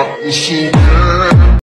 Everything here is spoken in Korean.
Aku suka